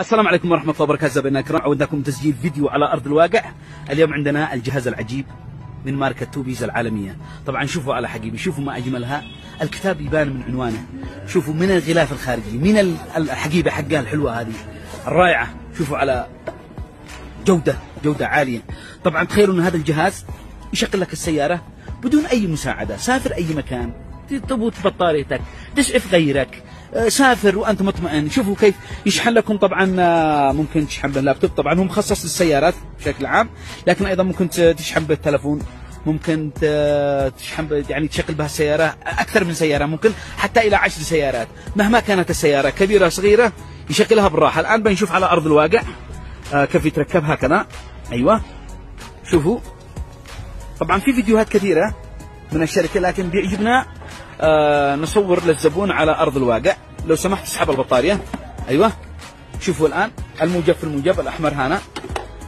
السلام عليكم ورحمة الله وبركاته. زبائننا الكرام عودناكم تسجيل فيديو على أرض الواقع. اليوم عندنا الجهاز العجيب من ماركة توبيز العالمية. طبعا شوفوا على حقيبي شوفوا ما أجملها. الكتاب يبان من عنوانه. شوفوا من الغلاف الخارجي من الحقيبة حقها الحلوة هذه. الرائعة. شوفوا على جودة جودة عالية. طبعا تخيلوا أن هذا الجهاز يشغل لك السيارة بدون أي مساعدة. سافر أي مكان. تبوت بطاريتك تسعف غيرك. سافر وأنت مطمئن. شوفوا كيف يشحن لكم طبعا آه، ممكن تشحن باللابتوب. طبعا هو مخصص للسيارات بشكل عام لكن أيضا ممكن تشحن بالتلفون ممكن تشحن يعني تشغل بها السيارة أكثر من سيارة ممكن حتى إلى عشر سيارات. مهما كانت السيارة كبيرة صغيرة يشغلها بالراحة. الآن بنشوف على أرض الواقع آه، كيف يتركب هكذا. أيوة. شوفوا. طبعا في فيديوهات كثيرة من الشركة لكن بيعجبنا آه نصور للزبون على أرض الواقع. لو سمحت اسحب البطارية. أيوة. شوفوا الآن الموجب في الموجب الأحمر هنا.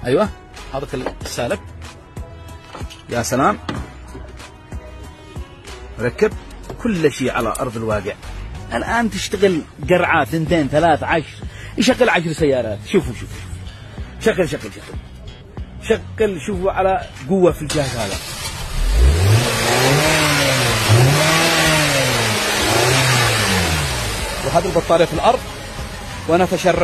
أيوة. هذا السالب. يا سلام. ركب. كل شيء على أرض الواقع. الآن تشتغل قرعة ثنتين ثلاث عشر. يشغل عشر سيارات. شوفوا شوفوا. شغل شغل شغل. شغل شوفوا على قوة في الجهاز هذا. وهذه البطارية في الأرض ونتشرف.